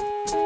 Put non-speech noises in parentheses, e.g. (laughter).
you (laughs)